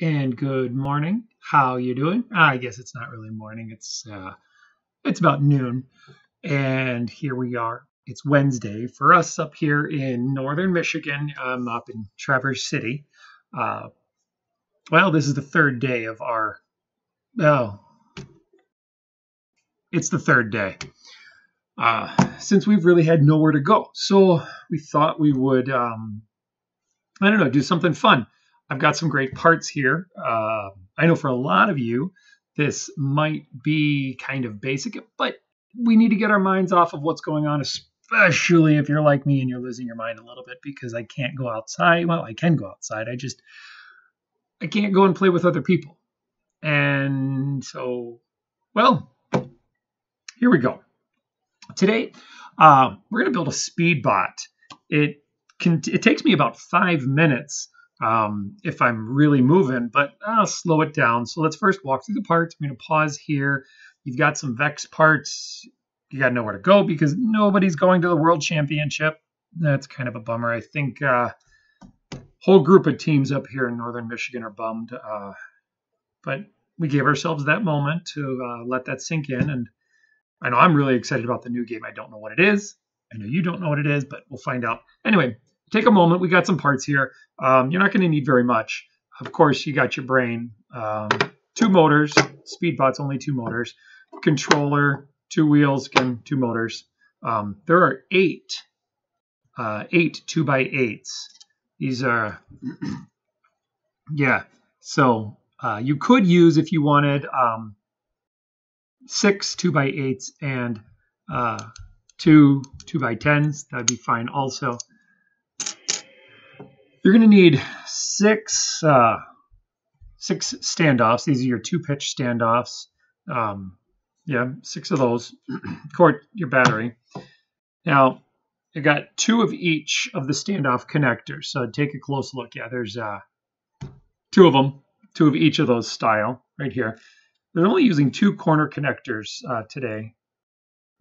and good morning. How you doing? I guess it's not really morning. It's uh, it's about noon, and here we are. It's Wednesday for us up here in northern Michigan. I'm up in Traverse City. Uh, well, this is the third day of our. Oh, it's the third day uh, since we've really had nowhere to go. So we thought we would, um, I don't know, do something fun. I've got some great parts here. Uh, I know for a lot of you, this might be kind of basic, but we need to get our minds off of what's going on, especially if you're like me and you're losing your mind a little bit because I can't go outside. Well, I can go outside. I just, I can't go and play with other people. And so, well, here we go. Today, uh, we're going to build a Speedbot. It can, it takes me about five minutes um, if I'm really moving, but I'll slow it down. So let's first walk through the parts. I'm going to pause here. You've got some Vex parts. You got nowhere to go because nobody's going to the World Championship. That's kind of a bummer. I think uh, whole group of teams up here in Northern Michigan are bummed. Uh, but we gave ourselves that moment to uh, let that sink in. And I know I'm really excited about the new game. I don't know what it is. I know you don't know what it is, but we'll find out. Anyway, take a moment. We got some parts here. Um, you're not going to need very much. Of course, you got your brain, um, two motors, Speedbot's only two motors, controller, two wheels, again, two motors. Um, there are eight, uh, eight two by eights. These are, yeah. So uh, you could use if you wanted um, six two by eights and uh, two two by tens. That'd be fine also. You're going to need six uh, six standoffs. These are your two pitch standoffs. Um, yeah, six of those. Cord your battery. Now you got two of each of the standoff connectors. So take a close look. Yeah, there's uh, two of them, two of each of those style right here. They're only using two corner connectors uh, today.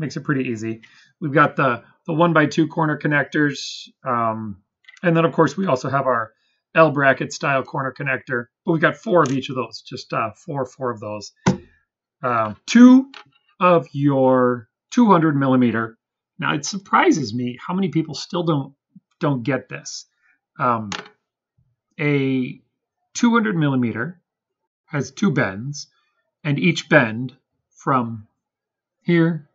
Makes it pretty easy. We've got the the one by two corner connectors. Um, and then, of course, we also have our L bracket style corner connector, but we've got four of each of those, just uh, four, four of those. Uh, two of your 200 millimeter. Now, it surprises me how many people still don't don't get this. Um, a 200 millimeter has two bends, and each bend from here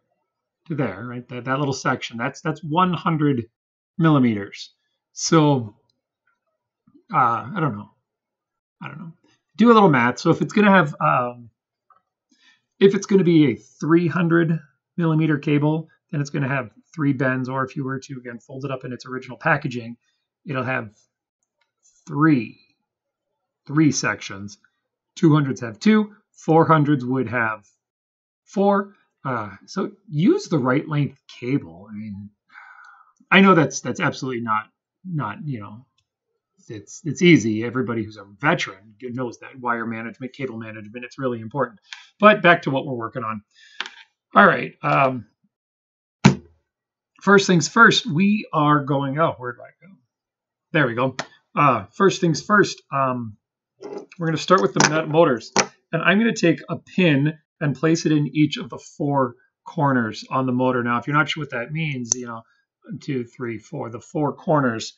to there, right? That, that little section, that's that's 100 millimeters. So uh, I don't know. I don't know. Do a little math. So if it's going to have, um, if it's going to be a 300 millimeter cable, then it's going to have three bends. Or if you were to again fold it up in its original packaging, it'll have three, three sections. 200s have two. 400s would have four. Uh, so use the right length cable. I mean, I know that's that's absolutely not not you know it's it's easy. Everybody who's a veteran knows that wire management cable management it's really important. But back to what we're working on. All right um, first things first we are going oh where do i go? There we go. Uh, first things first um, we're going to start with the motors. And i'm going to take a pin and place it in each of the four corners on the motor. Now if you're not sure what that means you know two, three, four, the four corners.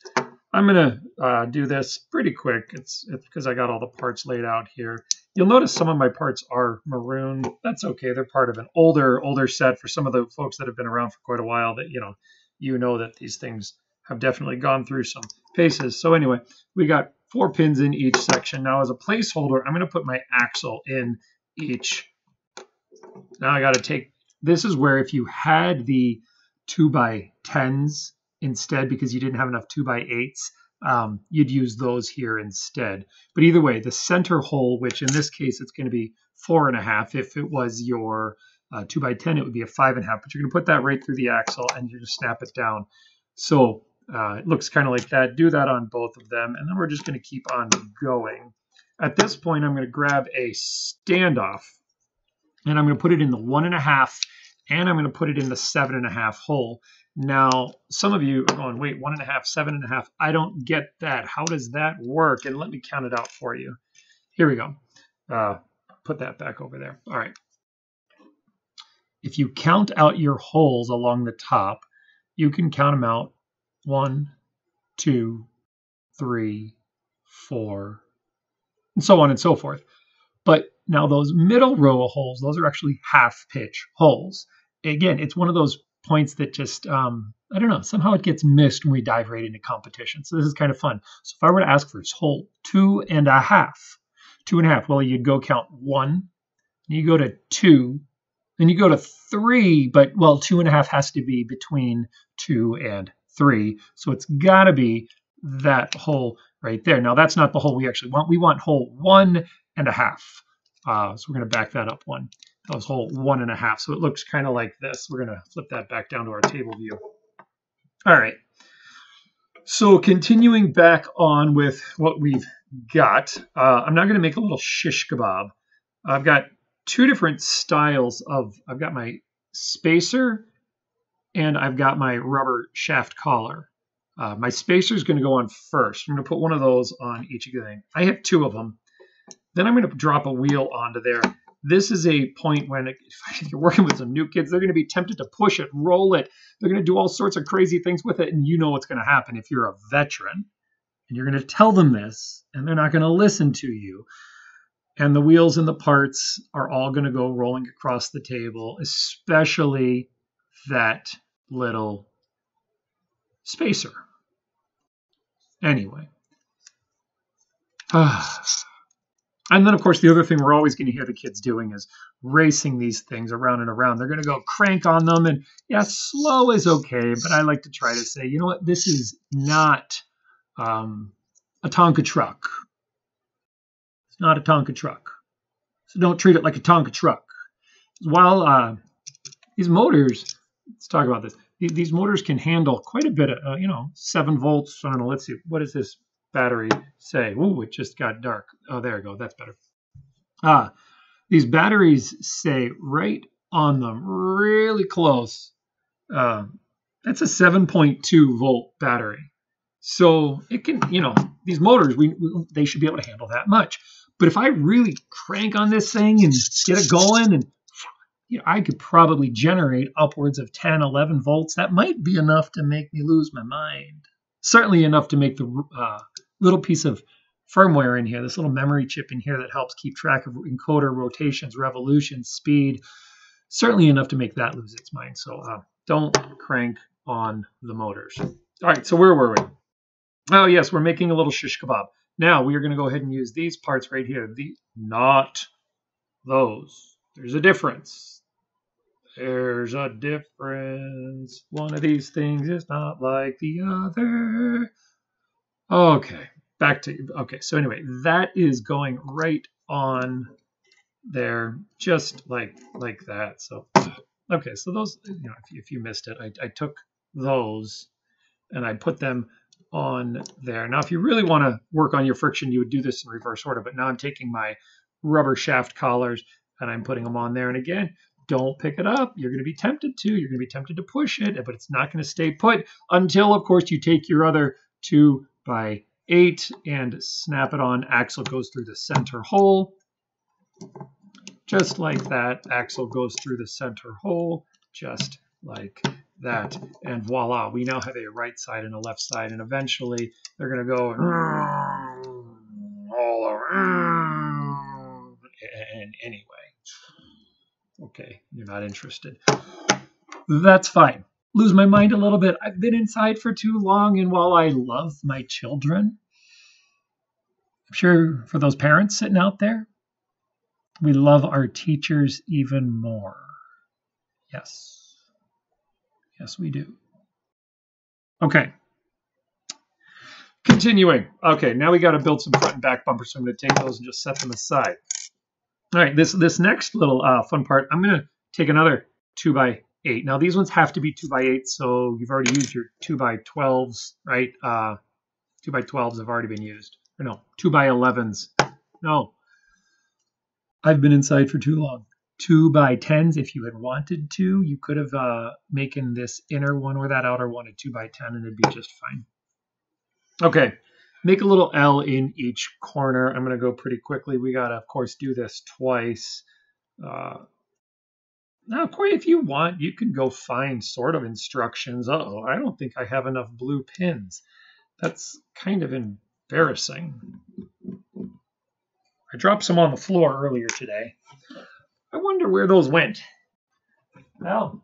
I'm going to uh, do this pretty quick. It's because I got all the parts laid out here. You'll notice some of my parts are maroon. That's okay. They're part of an older, older set for some of the folks that have been around for quite a while that, you know, you know that these things have definitely gone through some paces. So anyway, we got four pins in each section. Now as a placeholder, I'm going to put my axle in each. Now I got to take, this is where if you had the two by tens instead because you didn't have enough two by eights, um, you'd use those here instead. But either way, the center hole, which in this case it's going to be four and a half. If it was your uh, two by ten, it would be a five and a half. But you're going to put that right through the axle and you just snap it down. So uh, it looks kind of like that. Do that on both of them, and then we're just going to keep on going. At this point, I'm going to grab a standoff, and I'm going to put it in the one and a half and I'm going to put it in the seven and a half hole. Now, some of you are going, wait, one and a half, seven and a half. I don't get that. How does that work? And let me count it out for you. here we go. Uh, put that back over there. All right. If you count out your holes along the top, you can count them out one, two, three, four, and so on and so forth. But now those middle row of holes, those are actually half pitch holes. Again, it's one of those points that just um, I don't know, somehow it gets missed when we dive right into competition. So this is kind of fun. So if I were to ask for hole two and a half, two and a half, well, you'd go count one, you go to two, then you go to three, but well, two and a half has to be between two and three. So it's got to be that hole right there. Now that's not the hole we actually want. We want hole one and a half. Uh, so we're going to back that up one. That was hole one and a half. So it looks kind of like this. We're going to flip that back down to our table view. All right. So continuing back on with what we've got, uh, I'm now going to make a little shish kebab. I've got two different styles of, I've got my spacer and I've got my rubber shaft collar. Uh, my spacer is going to go on first. I'm going to put one of those on each of the thing. I have two of them. Then I'm going to drop a wheel onto there. This is a point when if you're working with some new kids, they're going to be tempted to push it, roll it. They're going to do all sorts of crazy things with it, and you know what's going to happen if you're a veteran. And you're going to tell them this, and they're not going to listen to you. And the wheels and the parts are all going to go rolling across the table, especially that little spacer. Anyway. And then, of course, the other thing we're always going to hear the kids doing is racing these things around and around. They're going to go crank on them. And yeah, slow is okay. But I like to try to say, you know what? This is not um, a Tonka truck. It's not a Tonka truck. So don't treat it like a Tonka truck. While uh, these motors, let's talk about this. These motors can handle quite a bit of, uh, you know, seven volts. I don't know. Let's see. What is this? Battery say? Ooh, it just got dark. Oh, there we go. That's better. Ah, these batteries say right on them, really close. Uh, that's a 7.2 volt battery. So it can, you know, these motors, we, we, they should be able to handle that much. But if I really crank on this thing and get it going and you know, I could probably generate upwards of 10, 11 volts. That might be enough to make me lose my mind. Certainly enough to make the uh, little piece of firmware in here, this little memory chip in here that helps keep track of encoder rotations, revolutions, speed. Certainly enough to make that lose its mind. So uh, don't crank on the motors. All right, so where were we? Oh, yes, we're making a little shish kebab. Now we are going to go ahead and use these parts right here. The Not those. There's a difference. There's a difference. One of these things is not like the other. Okay, back to okay. So anyway, that is going right on there, just like like that. So okay, so those you know if you, if you missed it, I, I took those and I put them on there. Now, if you really want to work on your friction, you would do this in reverse order. But now I'm taking my rubber shaft collars and I'm putting them on there. And again, don't pick it up. You're going to be tempted to. You're going to be tempted to push it, but it's not going to stay put until, of course, you take your other two by 8 and snap it on. Axle goes through the center hole. Just like that, axle goes through the center hole, just like that. And voila, we now have a right side and a left side. And eventually they're going to go all around. And anyway, okay, you're not interested. That's fine lose my mind a little bit. I've been inside for too long, and while I love my children, I'm sure for those parents sitting out there, we love our teachers even more. Yes. Yes, we do. Okay. Continuing. Okay, now we got to build some front and back bumpers, so I'm going to take those and just set them aside. All right, this this next little uh, fun part, I'm going to take another 2 by eight. Now these ones have to be two by eight, so you've already used your two by twelves, right? Uh, two by twelves have already been used. Or no, two by elevens. No, I've been inside for too long. Two by tens, if you had wanted to, you could have uh, making this inner one or that outer one a two by ten, and it'd be just fine. Okay, make a little L in each corner. I'm going to go pretty quickly. We got to, of course, do this twice. Uh, now, Corey, if you want, you can go find sort of instructions. oh, I don't think I have enough blue pins. That's kind of embarrassing. I dropped some on the floor earlier today. I wonder where those went. Well,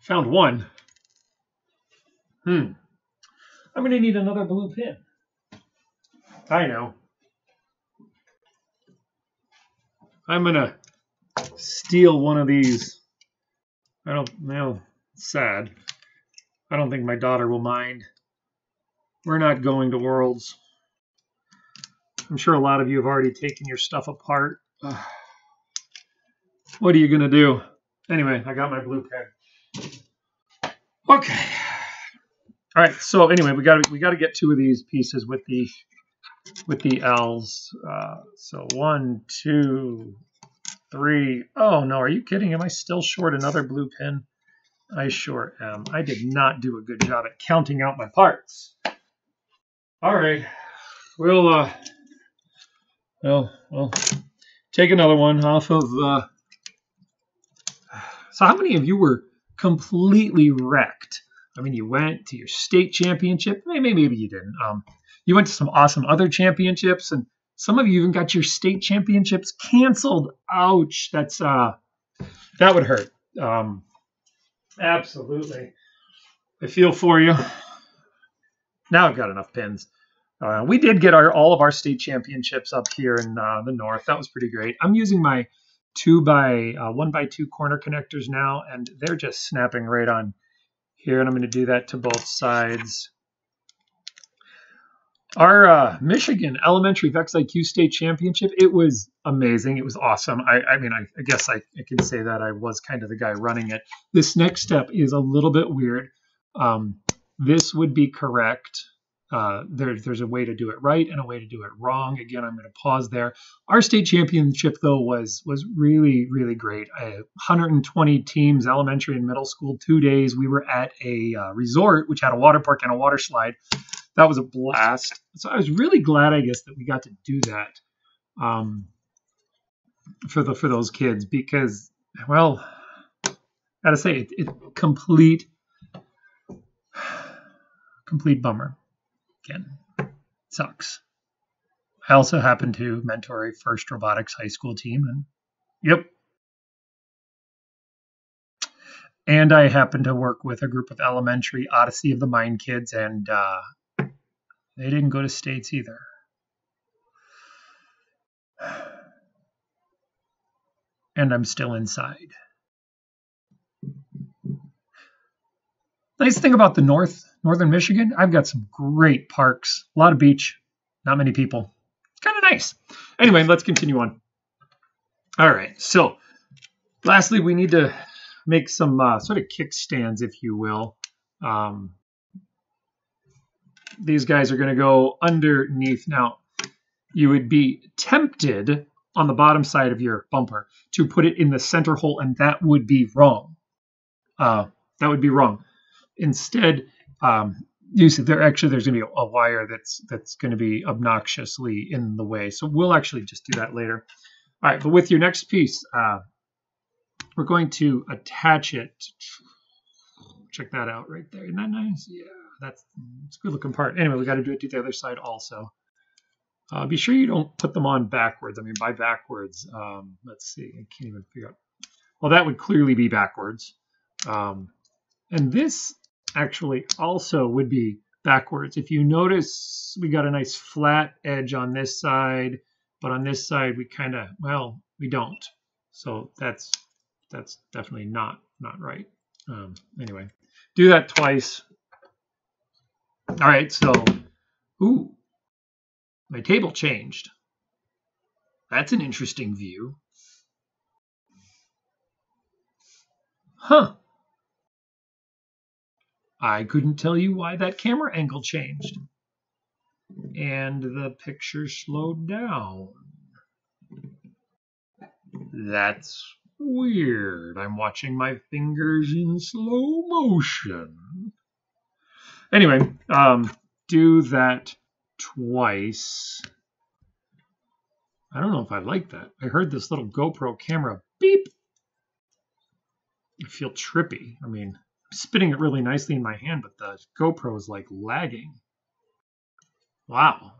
found one. Hmm. I'm going to need another blue pin. I know. I'm to steal one of these. I don't know. Sad. I don't think my daughter will mind. We're not going to Worlds. I'm sure a lot of you have already taken your stuff apart. What are you to do? Anyway, I got my blue pen. Okay. All right. So anyway, we got we got to get two of these pieces with the with the L's. Uh, so one, two, three. Oh no, are you kidding? Am I still short another blue pin? I sure am. I did not do a good job at counting out my parts. All right, we'll uh, well, well, take another one off of. Uh, so, how many of you were completely wrecked? I mean, you went to your state championship. Maybe, maybe you didn't. Um, you went to some awesome other championships, and some of you even got your state championships canceled. Ouch! That's uh, that would hurt. Um, absolutely. I feel for you. Now I've got enough pins. Uh, we did get our all of our state championships up here in uh, the north. That was pretty great. I'm using my two by uh, one by two corner connectors now, and they're just snapping right on here. And I'm going to do that to both sides. Our uh, Michigan Elementary VEX IQ State Championship, it was amazing. It was awesome. I, I mean, I, I guess I, I, can say that I was kind of the guy running it. This next step is a little bit weird. Um, this would be correct uh, there, there's a way to do it right and a way to do it wrong. Again, I'm going to pause there. Our state championship, though, was was really really great. 120 teams, elementary and middle school, two days. We were at a uh, resort which had a water park and a water slide. That was a blast. So I was really glad, I guess, that we got to do that um, for the for those kids because, well, gotta say, it, it complete complete bummer again. Sucks. I also happen to mentor a FIRST robotics high school team, and yep. And I happen to work with a group of elementary Odyssey of the Mind kids, and uh, they didn't go to states either. And I'm still inside. Nice thing about the North northern Michigan, I've got some great parks, a lot of beach, not many people. Kind of nice. Anyway, let's continue on. All right, so lastly, we need to make some uh, sort of kickstands, if you will. Um, these guys are going to go underneath. Now, you would be tempted on the bottom side of your bumper to put it in the center hole, and that would be wrong. Uh, that would be wrong. Instead, um, you see there actually there's going to be a, wire that's that's going to be obnoxiously in the way. So we'll actually just do that later. All right, but with your next piece, uh, we're going to attach it. Check that out right there. Isn't that nice? Yeah, that's, that's a good looking part. Anyway, we got to do it to the other side also. Uh, be sure you don't put them on backwards. I mean, by backwards, um, let's see, I can't even figure out. Well, that would clearly be backwards. Um, and this actually also would be backwards. If you notice, we got a nice flat edge on this side, but on this side we kind of, well, we don't. So that's that's definitely not not right. Um, anyway, do that twice. All right, so, ooh, my table changed. That's an interesting view. Huh. I couldn't tell you why that camera angle changed. And the picture slowed down. That's weird. I'm watching my fingers in slow motion. Anyway, um, do that twice. I don't know if I like that. I heard this little GoPro camera beep. I feel trippy. I mean, I'm spinning it really nicely in my hand, but the GoPro is like lagging. Wow.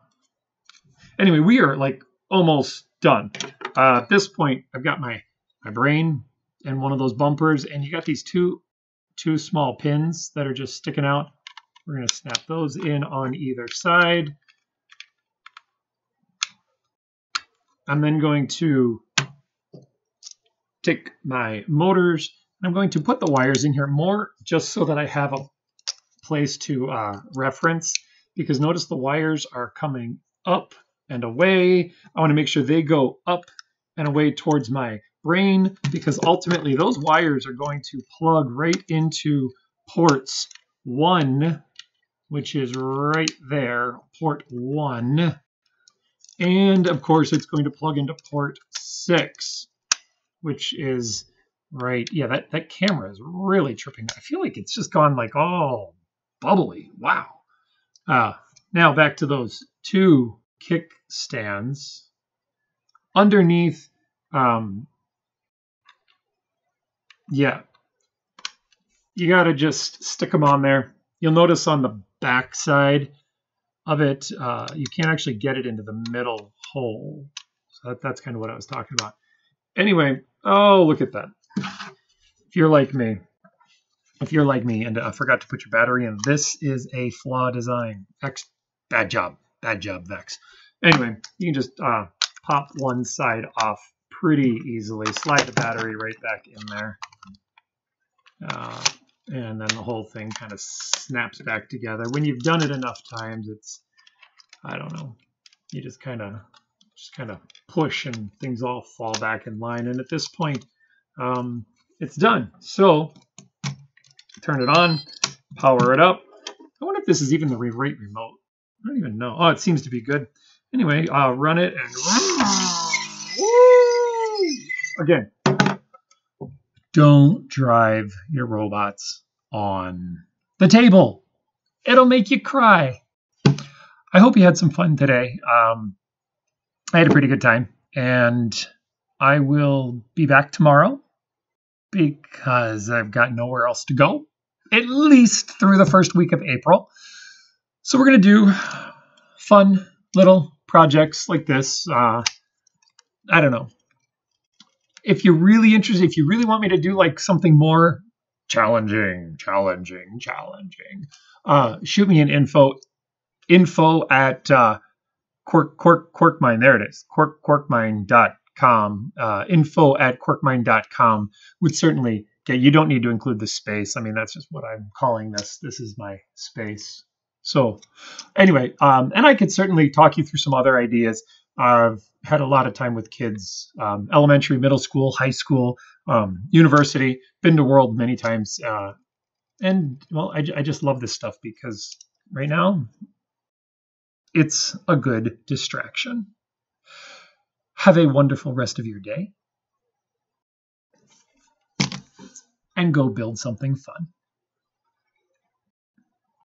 Anyway, we are like almost done. Uh, at this point, I've got my, my brain and one of those bumpers, and you got these two two small pins that are just sticking out. We're going to snap those in on either side. I'm then going to take my motors. I'm going to put the wires in here more just so that I have a place to uh, reference because notice the wires are coming up and away. I want to make sure they go up and away towards my brain because ultimately those wires are going to plug right into ports 1, which is right there, port 1. And of course it's going to plug into port 6, which is right. Yeah, that, that camera is really tripping. I feel like it's just gone like all bubbly. Wow. Uh, now back to those two kick stands. Underneath, um, yeah, you got to just stick them on there. You'll notice on the back side of it, uh, you can't actually get it into the middle hole. So that, that's kind of what I was talking about. Anyway, oh, look at that. If you're like me, if you're like me and I uh, forgot to put your battery in, this is a flaw design. X, bad job. Bad job, Vex. Anyway, you can just uh, pop one side off pretty easily. Slide the battery right back in there. Uh, and then the whole thing kind of snaps back together. When you've done it enough times, it's, I don't know, you just kind of just kind of push and things all fall back in line. And at this point, um, it's done. So turn it on, power it up. I wonder if this is even the rate remote. I don't even know. Oh, it seems to be good. Anyway, I'll run it and again. Don't drive your robots on the table. It'll make you cry. I hope you had some fun today. Um, I had a pretty good time, and I will be back tomorrow because I've got nowhere else to go, at least through the first week of April. So we're going to do fun little projects like this. Uh, I don't know. If you're really interested, if you really want me to do like something more challenging, challenging, challenging, uh, shoot me an info info at uh, Quark Quark Quarkmine. There it is. Quark Quarkmine.com. Uh, info at Quarkmine.com would certainly get. You don't need to include the space. I mean, that's just what I'm calling this. This is my space. So, anyway, um, and I could certainly talk you through some other ideas. I've had a lot of time with kids, um, elementary, middle school, high school, um, university, been to world many times. Uh, and well, I, I just love this stuff because right now it's a good distraction. Have a wonderful rest of your day and go build something fun.